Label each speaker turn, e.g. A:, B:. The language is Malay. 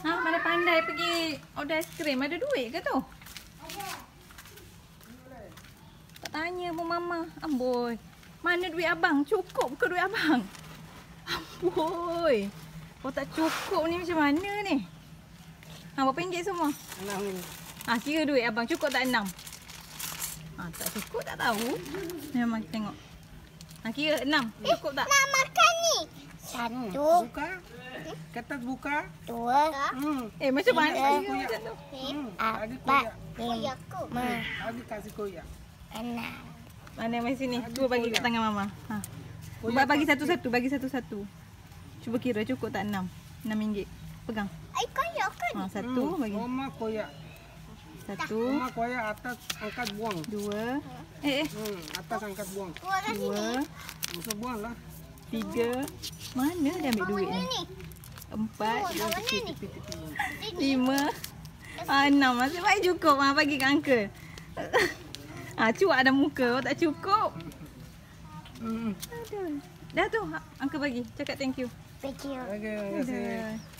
A: Ha, mana pandai pergi order aiskrim. Ada duit ke tu? Tak tanya pun mama. Amboi. Mana duit abang? Cukup ke duit abang? Amboi. Kalau tak cukup ni macam mana ni? Ha, berapa ringgit semua?
B: Enam ni.
A: Ha, kira duit abang cukup tak enam? Ha, tak cukup tak tahu. Memang tengok. Ha, kira enam. Cukup tak?
C: Nak makan ni. Satu,
B: Buka. Kertas buka.
C: dua,
B: Hmm.
A: Eh, macam mana? Kira
B: koyak.
A: macam tu?
B: Hmm. Lagi
C: empat,
B: koyak.
C: lima,
B: Lagi kasih koyak.
C: enam.
A: Mana mai sini? Cuba bagi kat tangan mama. Ha.
B: Koyak
A: Ba- bagi satu-satu, bagi satu-satu. Cuba kira cukup tak enam? Enam ringgit. Pegang.
C: Ai koyak kan?
A: Ha, satu
B: Hmm.
A: bagi.
B: Oma koyak.
A: Satu,
B: Oma koyak atas angkat buang.
A: dua. Eh, eh.
B: Hmm. Atas angkat buang.
C: Dua sini.
A: Dua,
B: Musuh buang lah.
A: tiga. Mana dia ambil duit
C: Mana
A: ni?
C: ni?
A: Empat,
C: Oh?
B: Tipi-tipi.
A: lima, ah, enam. Masih baik cukup. Ha, bagi kat uncle. ha, cuak ada muka. Kalau tak cukup.
B: Hmm.
A: Aduh. Dah tu, uncle bagi. Cakap thank you.
C: Thank you.
B: Okey, terima kasih.